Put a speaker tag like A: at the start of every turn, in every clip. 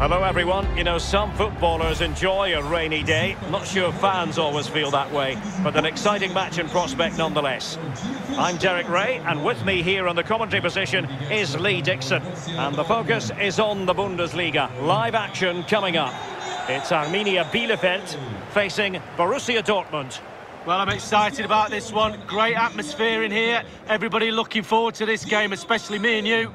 A: Hello everyone. You know, some footballers enjoy a rainy day. Not sure fans always feel that way, but an exciting match in prospect nonetheless. I'm Derek Ray, and with me here on the commentary position is Lee Dixon. And the focus is on the Bundesliga. Live action coming up. It's Arminia Bielefeld facing Borussia Dortmund.
B: Well, I'm excited about this one. Great atmosphere in here. Everybody looking forward to this game, especially me and you.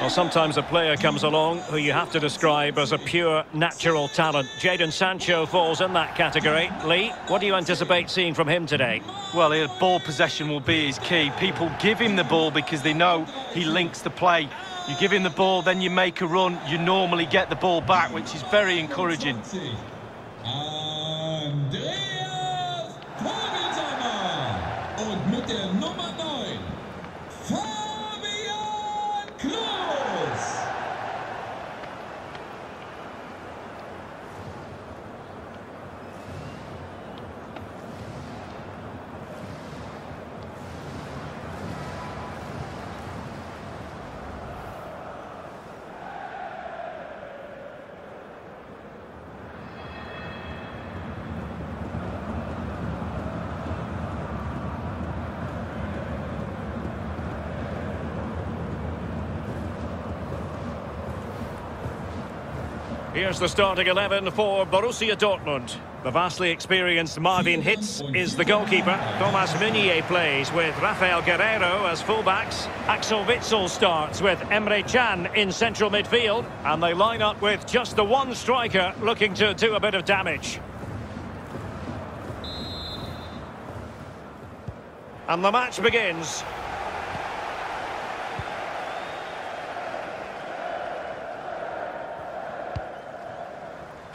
A: Well, sometimes a player comes along who you have to describe as a pure natural talent. Jadon Sancho falls in that category. Lee, what do you anticipate seeing from him today?
B: Well, his ball possession will be his key. People give him the ball because they know he links the play. You give him the ball, then you make a run, you normally get the ball back, which is very encouraging.
A: Here's the starting 11 for Borussia Dortmund. The vastly experienced Marvin Hitz is the goalkeeper. Thomas Meunier plays with Raphaël Guerreiro as fullbacks. Axel Witsel starts with Emre Can in central midfield. And they line up with just the one striker looking to do a bit of damage. And the match begins.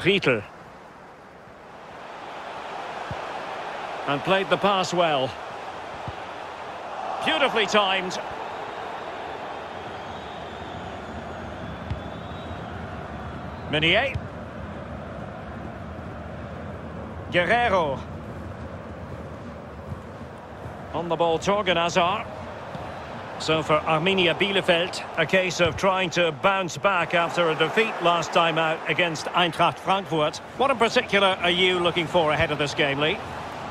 A: Prietl. And played the pass well. Beautifully timed. Meunier. Guerreiro. On the ball, Torgan Hazard. So for Arminia Bielefeld, a case of trying to bounce back after a defeat last time out against Eintracht Frankfurt. What in particular are you looking for ahead of this game, Lee?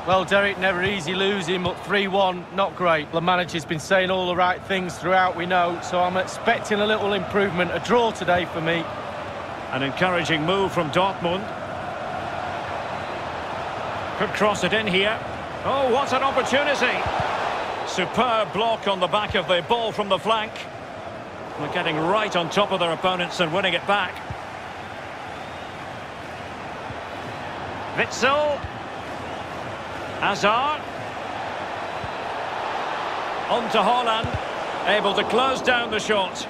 B: Well, Derek, never easy losing, but 3-1, not great. The manager's been saying all the right things throughout, we know, so I'm expecting a little improvement. A draw today for me.
A: An encouraging move from Dortmund. Could cross it in here. Oh, what an opportunity! Superb block on the back of the ball from the flank. They're getting right on top of their opponents and winning it back. Witsel. Hazard. On to Haaland. Able to close down the shot.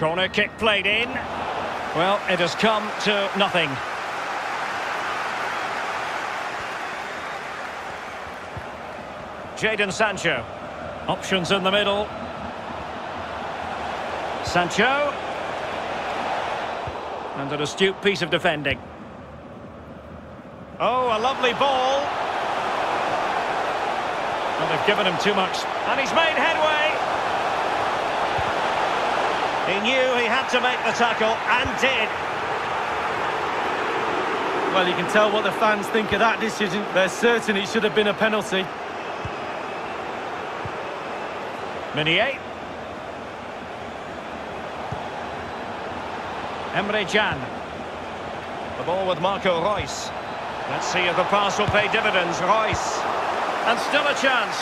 A: Corner kick played in. Well, it has come to nothing. Jadon Sancho. Options in the middle. Sancho. And an astute piece of defending. Oh, a lovely ball. And they've given him too much. And he's made headway. He knew he had to make the tackle, and did.
B: Well, you can tell what the fans think of that decision. They're certain it should have been a penalty.
A: Meunier. Emre Can. The ball with Marco Reus. Let's see if the pass will pay dividends. Reus. And still a chance.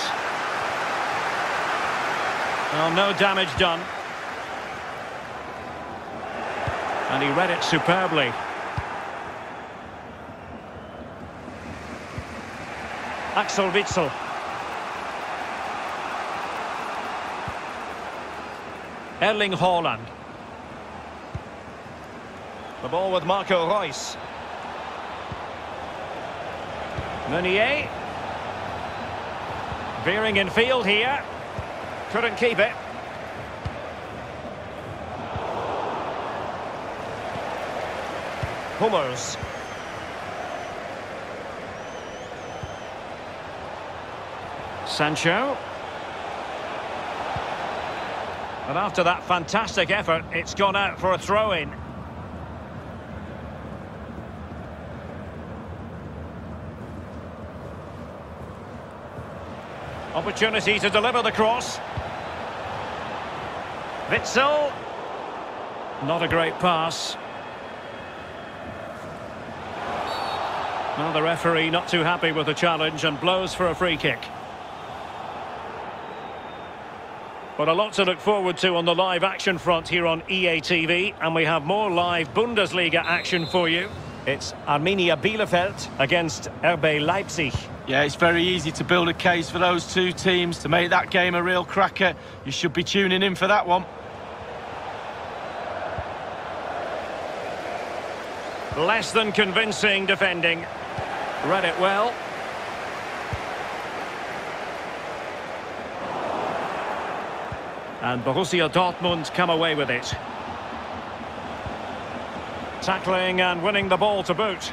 A: Well, no damage done. And he read it superbly. Axel Witsel. Erling Haaland. The ball with Marco Reus. Meunier. Veering in field here. Couldn't keep it. Hummels. Sancho. And after that fantastic effort, it's gone out for a throw-in. Opportunity to deliver the cross. Witsel. Not a great pass. Well, the referee not too happy with the challenge and blows for a free kick. But a lot to look forward to on the live action front here on EA TV, and we have more live Bundesliga action for you. It's Arminia Bielefeld against RB Leipzig.
B: Yeah, it's very easy to build a case for those two teams to make that game a real cracker. You should be tuning in for that one.
A: Less than convincing defending. Read it well. And Borussia Dortmund come away with it. Tackling and winning the ball to boot.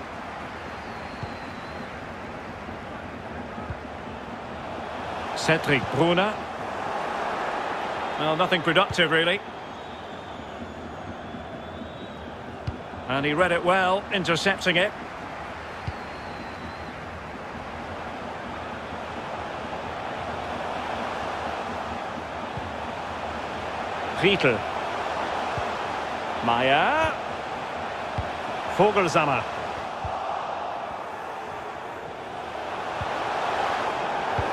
A: Cedric Brunner. Well, nothing productive, really. And he read it well, intercepting it. Prietl. Maier. Voglsammer.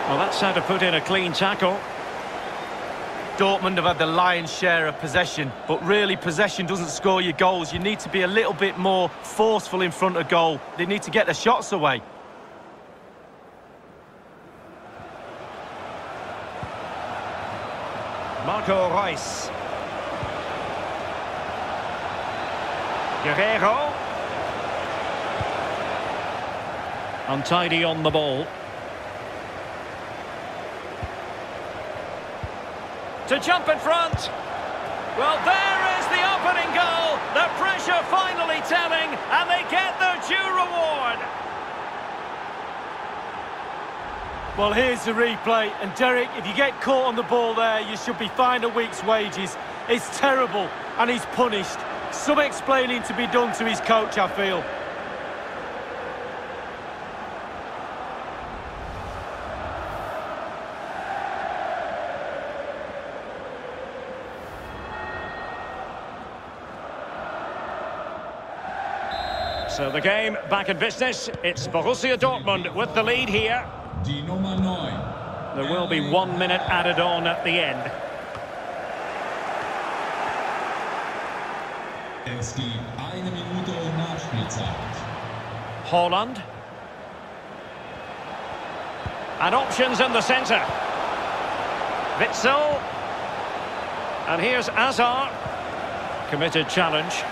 A: Well, that's how to put in a clean tackle.
B: Dortmund have had the lion's share of possession, but really possession doesn't score your goals. You need to be a little bit more forceful in front of goal. They need to get the shots away.
A: Marco Reus. Guerreiro. Untidy on the ball. To jump in front. Well, there is the opening goal. The pressure finally telling, and they get their due reward.
B: Well, here's the replay. And Derek, if you get caught on the ball there, you should be fined a week's wages. It's terrible, and he's punished. Some explaining to be done to his coach, I feel.
A: So the game back in business. It's Borussia Dortmund with the lead here.
C: Die Nummer 9.
A: There will be one minute added on at the end.
C: Es gibt eine Minute Nachspielzeit.
A: Haaland. And options in the centre. Witsel. And here's Hazard. Committed challenge.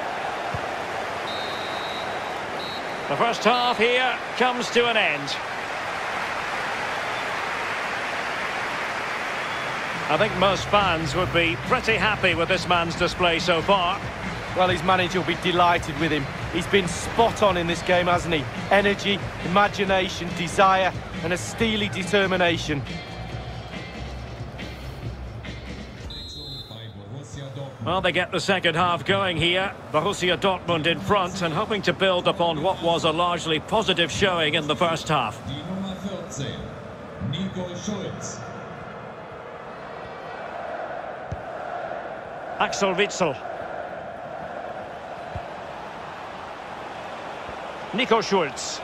A: The first half here comes to an end. I think most fans would be pretty happy with this man's display so far.
B: Well, his manager will be delighted with him. He's been spot on in this game, hasn't he? Energy, imagination, desire, and a steely determination.
C: Bei Borussia Dortmund.
A: Well, they get the second half going here. Borussia Dortmund in front and hoping to build upon what was a largely positive showing in the first half. Axel Witsel. Nico Schulz.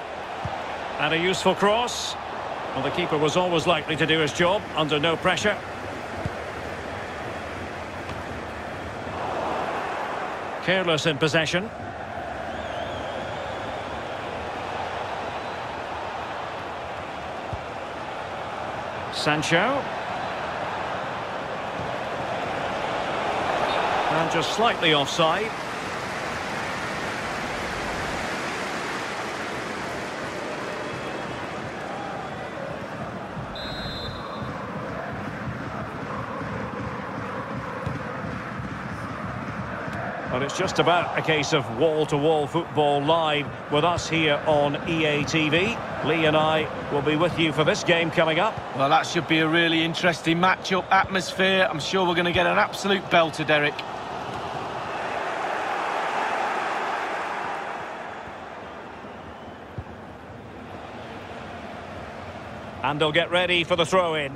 A: And a useful cross. Well, the keeper was always likely to do his job under no pressure. Careless in possession. Sancho. And just slightly offside. But it's just about a case of wall-to-wall -wall football live with us here on EA TV. Lee and I will be with you for this game coming up.
B: Well, that should be a really interesting match-up atmosphere. I'm sure we're going to get an absolute belter, Derek.
A: And they'll get ready for the throw-in.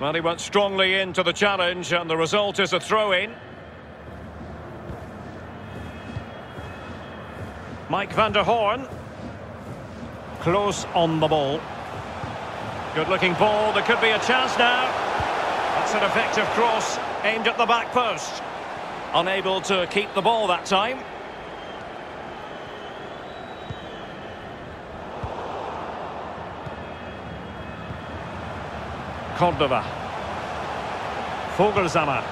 A: Well, he went strongly into the challenge, and the result is a throw-in. Mike van der Hoorn. Close on the ball. Good-looking ball. There could be a chance now. That's an effective cross aimed at the back post. Unable to keep the ball that time. Cordova. Voglsammer.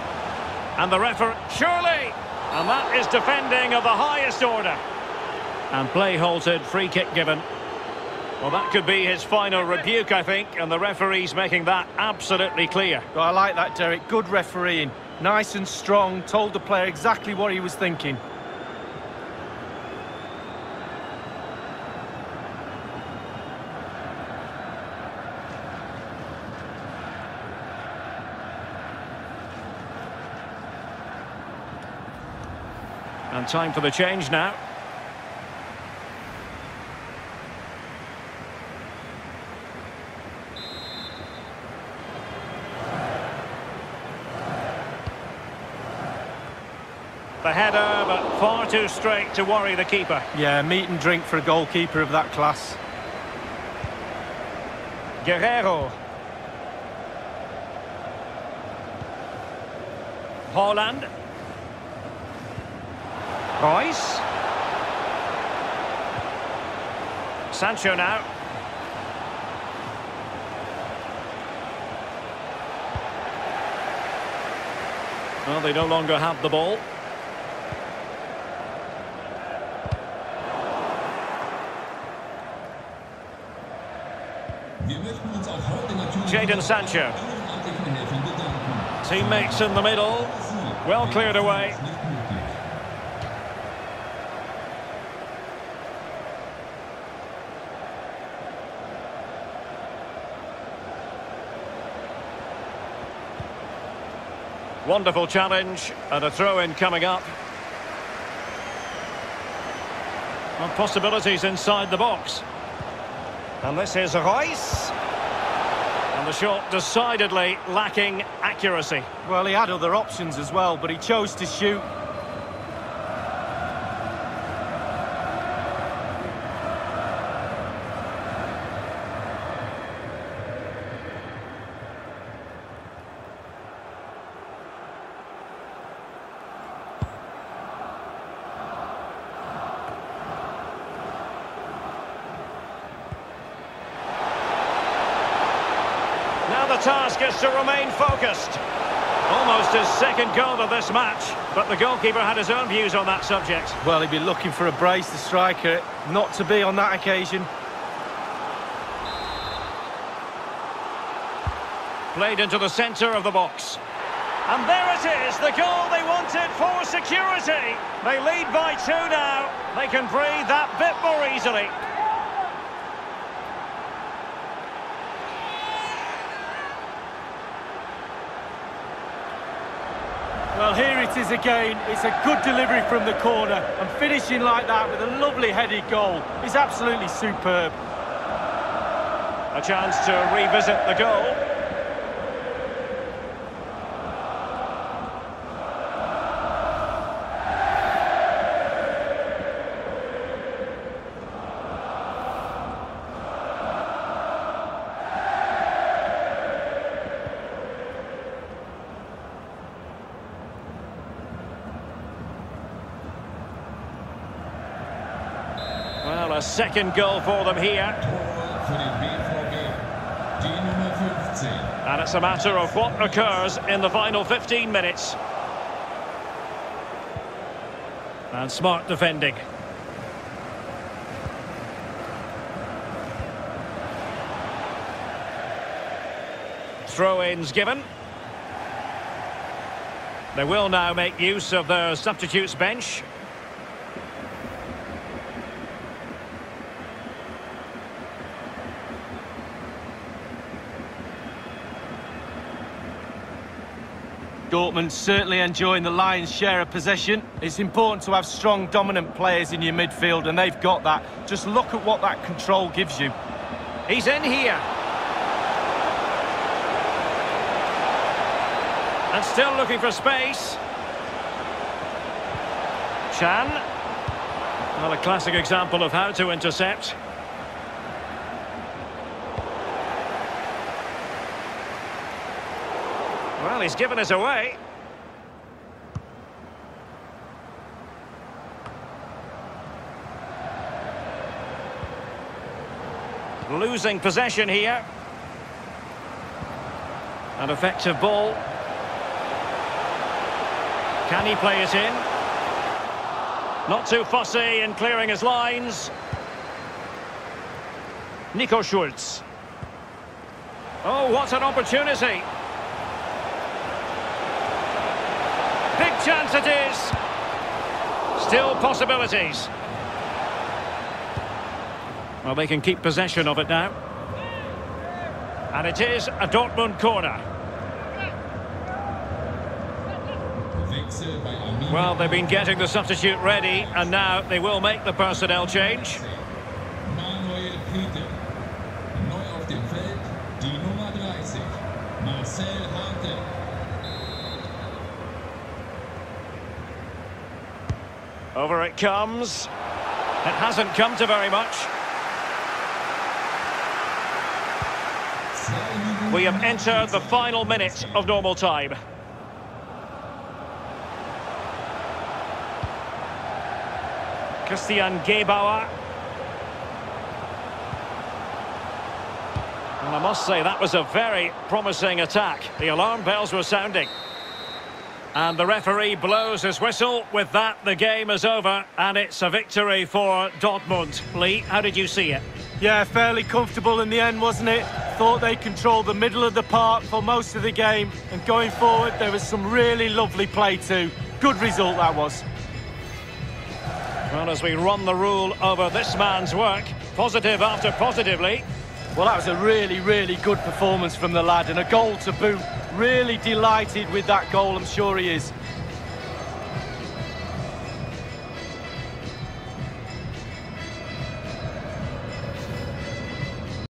A: And the referee, surely! And that is defending of the highest order. And play halted, free kick given. Well, that could be his final rebuke, I think, and the referee's making that absolutely clear.
B: Well, I like that, Derek. Good refereeing. Nice and strong, told the player exactly what he was thinking.
A: Time for the change now. The header, but far too straight to worry the keeper.
B: Yeah, meat and drink for a goalkeeper of that class.
A: Guerreiro. Haaland. Reus. Sancho now. Well, they no longer have the ball. Jadon Sancho. Teammates in the middle. Well cleared away. Wonderful challenge and a throw-in coming up. And possibilities inside the box. And this is Reus. And the shot decidedly lacking accuracy.
B: Well, he had other options as well, but he chose to shoot.
A: Now the task is to remain focused. Almost his second goal of this match, but the goalkeeper had his own views on that subject.
B: Well, he'd be looking for a brace, the striker, not to be on that occasion.
A: Played into the centre of the box. And there it is, the goal they wanted for security. They lead by two now. They can breathe that bit more easily.
B: Well, here it is again. It's a good delivery from the corner. And finishing like that with a lovely headed goal is absolutely superb.
A: A chance to revisit the goal. Well, a second goal for them here. And it's a matter of what occurs in the final 15 minutes. And smart defending. throw-ins given. They will now make use of their substitutes bench.
B: Dortmund certainly enjoying the lion's share of possession. It's important to have strong, dominant players in your midfield, and they've got that. Just look at what that control gives you.
A: He's in here. And still looking for space. Can. Another classic example of how to intercept. Well, he's given us away. Losing possession here. An effective ball. Can he play it in? Not too fussy in clearing his lines. Nico Schulz. Oh, what an opportunity. Chance it is. Still possibilities. Well, they can keep possession of it now. And it is a Dortmund corner. Well, they've been getting the substitute ready, and now they will make the personnel change. Over it comes. It hasn't come to very much. We have entered the final minute of normal time. Christian Gebauer. And I must say, that was a very promising attack. The alarm bells were sounding. And the referee blows his whistle. With that, the game is over, and it's a victory for Dortmund. Lee, how did you see it?
B: Yeah, fairly comfortable in the end, wasn't it? Thought they controlled the middle of the park for most of the game, and going forward, there was some really lovely play too. Good result that was.
A: Well, as we run the rule over this man's work, positive after positively.
B: Well, that was a really, really good performance from the lad, and a goal to boot. Really delighted with that goal, I'm sure he is.